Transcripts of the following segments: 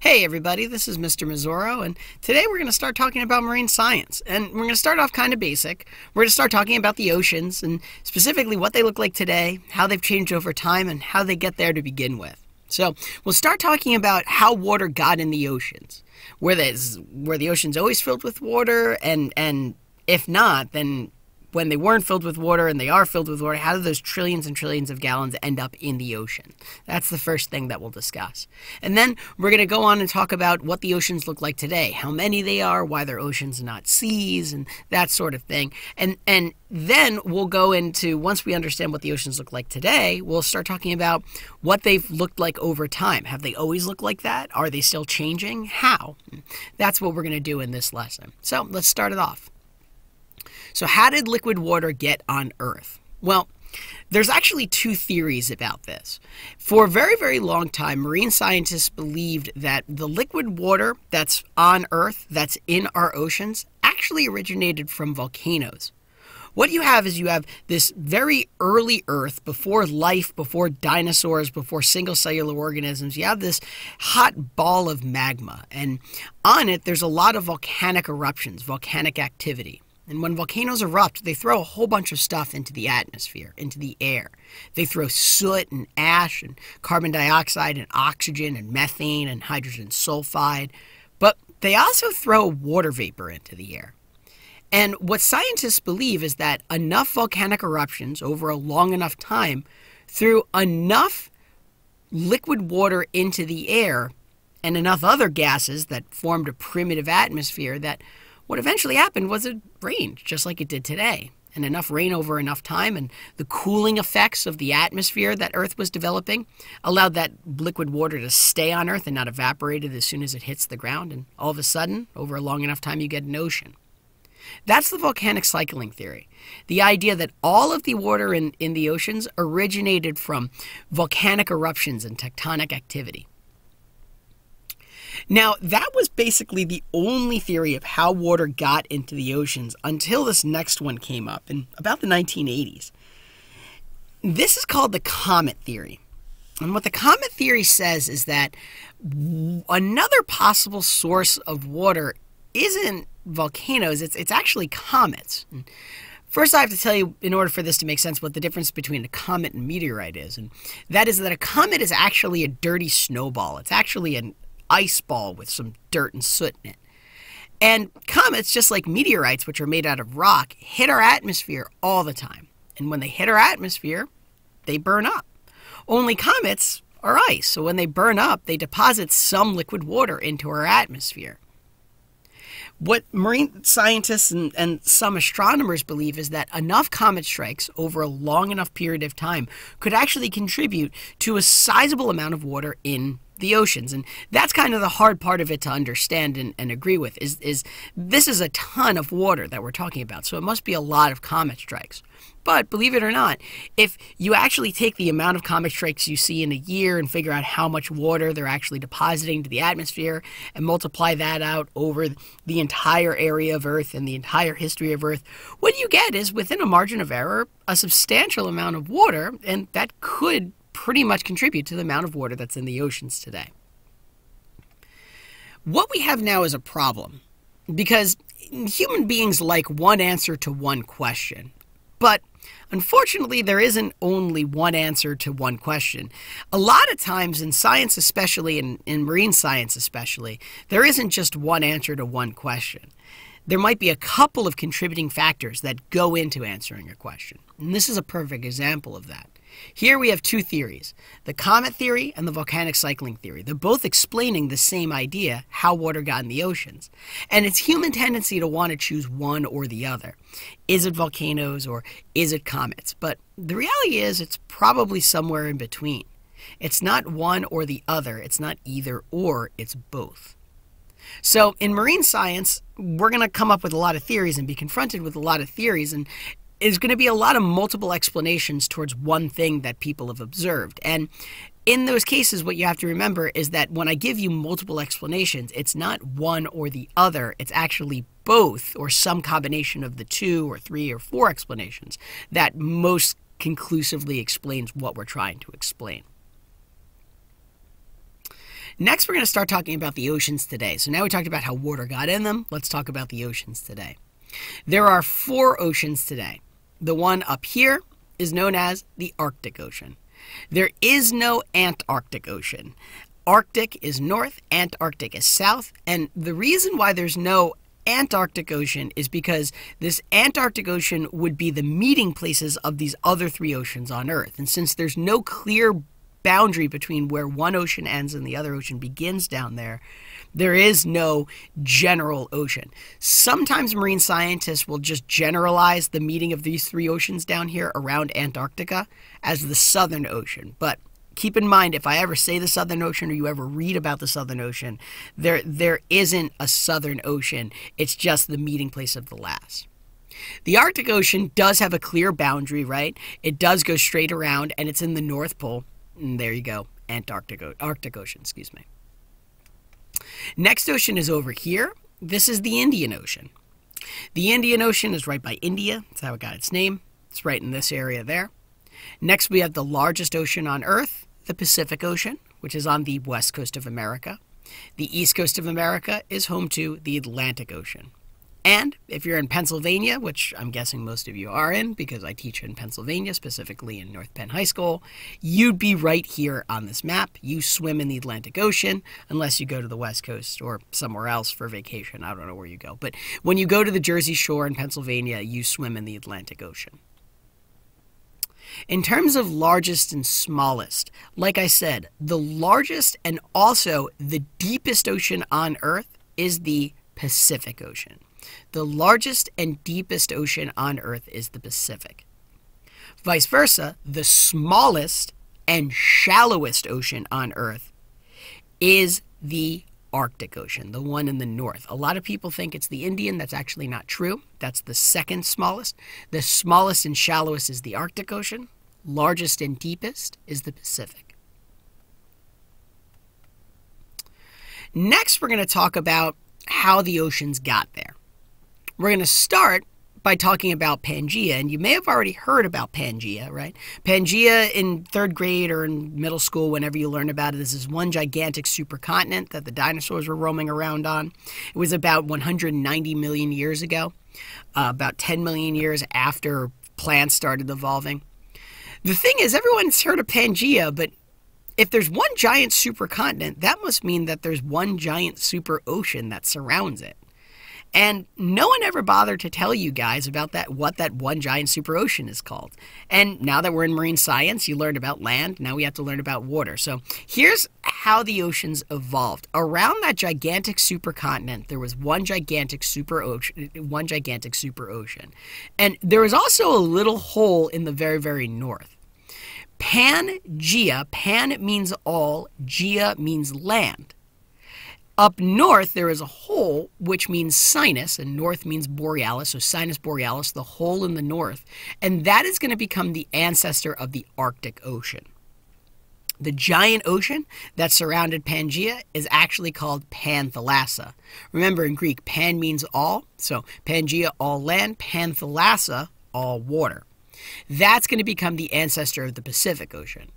Hey everybody, this is Mr. Misuro, and today we're going to start talking about marine science. And we're going to start off kind of basic. We're going to start talking about the oceans, and specifically what they look like today, how they've changed over time, and how they get there to begin with. So we'll start talking about how water got in the oceans. Where, where the ocean's always filled with water, and, and if not, then when they weren't filled with water and they are filled with water, how do those trillions and trillions of gallons end up in the ocean? That's the first thing that we'll discuss. And then we're going to go on and talk about what the oceans look like today, how many they are, why they're oceans and not seas, and that sort of thing. And and then we'll go into once we understand what the oceans look like today, we'll start talking about what they've looked like over time. Have they always looked like that? Are they still changing? How? That's what we're going to do in this lesson. So, let's start it off. So, how did liquid water get on Earth? Well, there's actually two theories about this. For a very, very long time, marine scientists believed that the liquid water that's on Earth, that's in our oceans, actually originated from volcanoes. What you have is you have this very early Earth, before life, before dinosaurs, before single cellular organisms. You have this hot ball of magma, and on it, there's a lot of volcanic eruptions, volcanic activity. And when volcanoes erupt, they throw a whole bunch of stuff into the atmosphere, into the air. They throw soot and ash and carbon dioxide and oxygen and methane and hydrogen sulfide. But they also throw water vapor into the air. And what scientists believe is that enough volcanic eruptions over a long enough time threw enough liquid water into the air and enough other gases that formed a primitive atmosphere that what eventually happened was it rained, just like it did today. And enough rain over enough time, and the cooling effects of the atmosphere that Earth was developing allowed that liquid water to stay on Earth and not evaporate as soon as it hits the ground. And all of a sudden, over a long enough time, you get an ocean. That's the volcanic cycling theory. The idea that all of the water in, in the oceans originated from volcanic eruptions and tectonic activity. Now, that was basically the only theory of how water got into the oceans until this next one came up in about the 1980s. This is called the comet theory. And what the comet theory says is that another possible source of water isn't volcanoes, it's, it's actually comets. First, I have to tell you, in order for this to make sense, what the difference between a comet and meteorite is. And that is that a comet is actually a dirty snowball. It's actually an ice ball with some dirt and soot in it. And comets, just like meteorites, which are made out of rock, hit our atmosphere all the time. And when they hit our atmosphere, they burn up. Only comets are ice, so when they burn up, they deposit some liquid water into our atmosphere. What marine scientists and, and, some astronomers believe is that enough comet strikes over a long enough period of time could actually contribute to a sizable amount of water in the oceans. And that's kind of the hard part of it to understand and, and agree with is, is this is a ton of water that we're talking about. So it must be a lot of comet strikes. But believe it or not, if you actually take the amount of comet strikes you see in a year and figure out how much water they're actually depositing to the atmosphere and multiply that out over the entire area of Earth and the entire history of Earth, what you get is within a margin of error a substantial amount of water, and that could pretty much contribute to the amount of water that's in the oceans today. What we have now is a problem because human beings like one answer to one question. But unfortunately, there isn't only one answer to one question. A lot of times in science, especially in, in marine science, especially, there isn't just one answer to one question. There might be a couple of contributing factors that go into answering a question. And this is a perfect example of that. Here we have two theories the comet theory and the volcanic cycling theory. They're both explaining the same idea how water got in the oceans. And it's human tendency to want to choose one or the other. Is it volcanoes or is it comets? But the reality is, it's probably somewhere in between. It's not one or the other, it's not either or, it's both. So, in marine science, we're going to come up with a lot of theories and be confronted with a lot of theories. And is going to be a lot of multiple explanations towards one thing that people have observed. And in those cases, what you have to remember is that when I give you multiple explanations, it's not one or the other, it's actually both or some combination of the two or three or four explanations that most conclusively explains what we're trying to explain. Next, we're going to start talking about the oceans today. So now we talked about how water got in them. Let's talk about the oceans today. There are four oceans today. The one up here is known as the Arctic Ocean. There is no Antarctic Ocean. Arctic is north, Antarctic is south, and the reason why there's no Antarctic Ocean is because this Antarctic Ocean would be the meeting places of these other three oceans on Earth. And since there's no clear boundary between where one ocean ends and the other ocean begins down there, there is no general ocean. Sometimes marine scientists will just generalize the meeting of these three oceans down here around Antarctica as the Southern Ocean. But keep in mind if I ever say the Southern Ocean or you ever read about the Southern Ocean, there there isn't a Southern Ocean. It's just the meeting place of the last. The Arctic Ocean does have a clear boundary, right? It does go straight around and it's in the North Pole. And there you go. Antarctic Arctic Ocean, excuse me. Next ocean is over here. This is the Indian Ocean. The Indian Ocean is right by India. That's how it got its name. It's right in this area there. Next, we have the largest ocean on Earth, the Pacific Ocean, which is on the west coast of America. The east coast of America is home to the Atlantic Ocean. And if you're in Pennsylvania, which I'm guessing most of you are in because I teach in Pennsylvania, specifically in North Penn High School, you'd be right here on this map. You swim in the Atlantic Ocean unless you go to the West Coast or somewhere else for vacation. I don't know where you go. But when you go to the Jersey Shore in Pennsylvania, you swim in the Atlantic Ocean. In terms of largest and smallest, like I said, the largest and also the deepest ocean on Earth is the Pacific Ocean. The largest and deepest ocean on Earth is the Pacific. Vice versa, the smallest and shallowest ocean on Earth is the Arctic Ocean, the one in the north. A lot of people think it's the Indian. That's actually not true. That's the second smallest. The smallest and shallowest is the Arctic Ocean. Largest and deepest is the Pacific. Next, we're going to talk about how the oceans got there. We're going to start by talking about Pangea, and you may have already heard about Pangea, right? Pangea in third grade or in middle school, whenever you learn about it, this is one gigantic supercontinent that the dinosaurs were roaming around on. It was about 190 million years ago, uh, about 10 million years after plants started evolving. The thing is, everyone's heard of Pangea, but if there's one giant supercontinent, that must mean that there's one giant super ocean that surrounds it. And no one ever bothered to tell you guys about that what that one giant super ocean is called. And now that we're in marine science, you learned about land, now we have to learn about water. So here's how the oceans evolved. Around that gigantic supercontinent, there was one gigantic super ocean, one gigantic super ocean. And there was also a little hole in the very very north. Pangea, pan means all, Gea means land. Up north, there is a hole, which means sinus, and north means borealis, so sinus borealis, the hole in the north. And that is going to become the ancestor of the Arctic Ocean. The giant ocean that surrounded Pangea is actually called Panthalassa. Remember, in Greek, pan means all, so Pangea, all land, Panthalassa, all water. That's going to become the ancestor of the Pacific Ocean.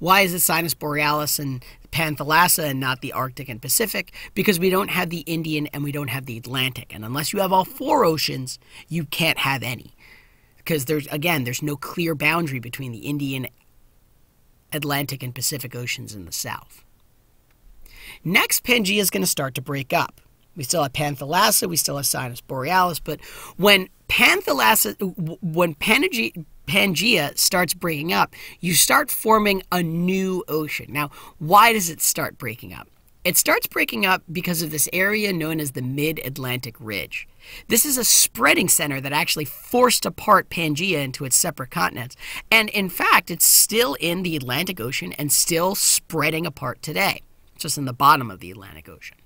Why is it Sinus borealis and Panthalassa and not the Arctic and Pacific? Because we don't have the Indian and we don't have the Atlantic. And unless you have all four oceans, you can't have any. Because there's, again, there's no clear boundary between the Indian, Atlantic, and Pacific Oceans in the south. Next, Pangea is going to start to break up. We still have Panthalassa, we still have Sinus borealis, but when Panthalassa, when Pangea, Pangea starts breaking up, you start forming a new ocean. Now, why does it start breaking up? It starts breaking up because of this area known as the Mid Atlantic Ridge. This is a spreading center that actually forced apart Pangea into its separate continents. And in fact, it's still in the Atlantic Ocean and still spreading apart today, just in the bottom of the Atlantic Ocean.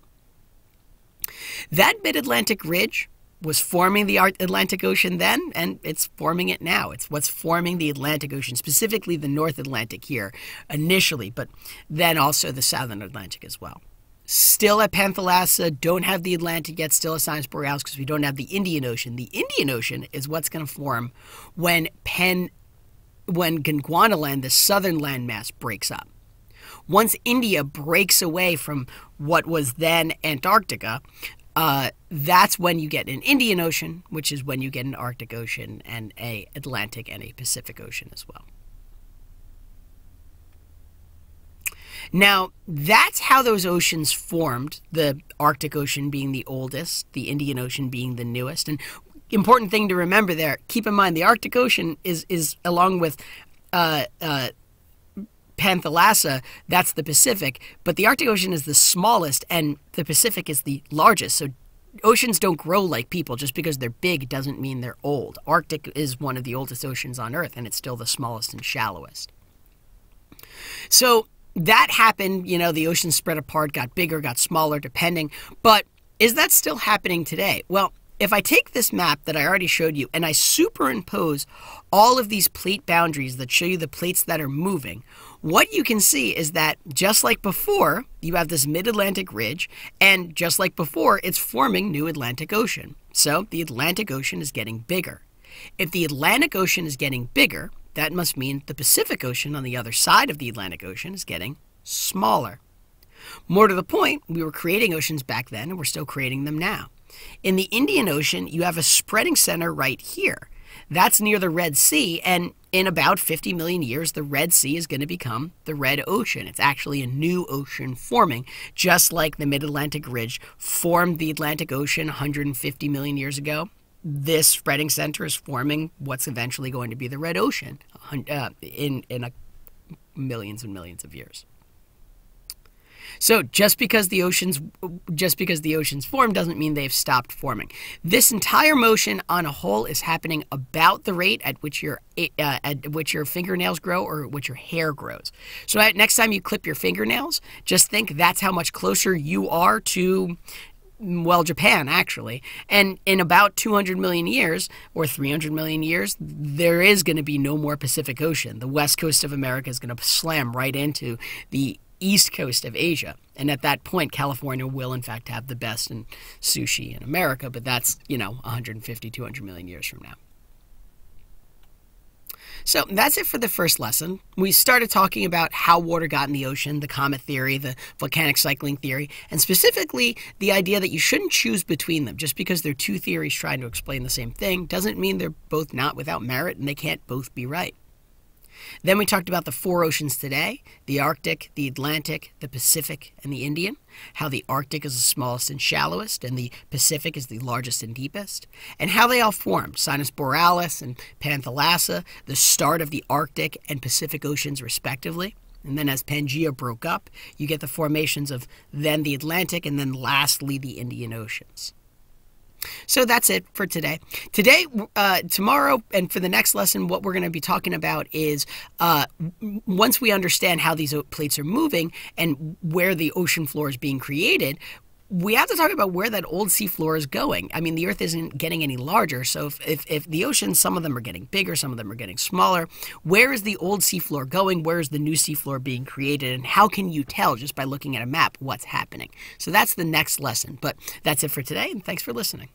That Mid Atlantic Ridge was forming the Atlantic Ocean then, and it's forming it now. It's what's forming the Atlantic Ocean, specifically the North Atlantic here initially, but then also the Southern Atlantic as well. Still at Panthalassa, don't have the Atlantic yet, still at Sinus Borealis because we don't have the Indian Ocean. The Indian Ocean is what's going to form when Penn, when Gondwanaland, the southern landmass, breaks up. once India breaks away from what was then Antarctica, uh, that's when you get an Indian Ocean, which is when you get an Arctic Ocean and a Atlantic and a Pacific Ocean as well. Now, that's how those oceans formed, the Arctic Ocean being the oldest, the Indian Ocean being the newest. And important thing to remember there, keep in mind the Arctic Ocean is, is along with uh, uh, Panthalassa, that's the Pacific, but the Arctic Ocean is the smallest and the Pacific is the largest. So oceans don't grow like people. Just because they're big doesn't mean they're old. Arctic is one of the oldest oceans on Earth and it's still the smallest and shallowest. So that happened, you know, the oceans spread apart, got bigger, got smaller, depending. But is that still happening today? Well, if I take this map that I already showed you and I superimpose all of these plate boundaries that show you the plates that are moving, what you can see is that just like before, you have this mid Atlantic ridge, and just like before, it's forming new Atlantic Ocean. So the Atlantic Ocean is getting bigger. If the Atlantic Ocean is getting bigger, that must mean the Pacific Ocean on the other side of the Atlantic Ocean is getting smaller. More to the point, we were creating oceans back then and we're still creating them now. In the Indian Ocean, you have a spreading center right here. That's near the Red Sea, and in about 50 million years, the Red Sea is going to become the Red Ocean. It's actually a new ocean forming, just like the Mid Atlantic Ridge formed the Atlantic Ocean 150 million years ago this spreading center is forming what's eventually going to be the red ocean uh, in in a, millions and millions of years. So just because the oceans just because the oceans form doesn't mean they've stopped forming. This entire motion on a whole is happening about the rate at which your uh, at which your fingernails grow or which your hair grows. So next time you clip your fingernails, just think that's how much closer you are to well, Japan actually. And in about 200 million years or 300 million years, there is going to be no more Pacific Ocean. The west coast of America is going to slam right into the east coast of Asia. And at that point, California will, in fact, have the best in sushi in America, but that's, you know, 150, 200 million years from now. So that's it for the first lesson. We started talking about how water got in the ocean, the comet theory, the volcanic cycling theory, and specifically the idea that you shouldn't choose between them. Just because they're two theories trying to explain the same thing doesn't mean they're both not without merit and they can't both be right. Then we talked about the four oceans today the Arctic, the Atlantic, the Pacific, and the Indian. How the Arctic is the smallest and shallowest, and the Pacific is the largest and deepest. And how they all formed Sinus borealis and Panthalassa, the start of the Arctic and Pacific Oceans, respectively. And then as Pangaea broke up, you get the formations of then the Atlantic and then lastly the Indian Oceans. So that's it for today. Today, uh, tomorrow, and for the next lesson, what we're going to be talking about is uh, once we understand how these plates are moving and where the ocean floor is being created, we have to talk about where that old seafloor is going. I mean, the Earth isn't getting any larger. So if, if, if, the oceans, some of them are getting bigger, some of them are getting smaller, where is the old seafloor going? Where is the new seafloor being created? And how can you tell just by looking at a map what's happening? So that's the next lesson. But that's it for today, and thanks for listening.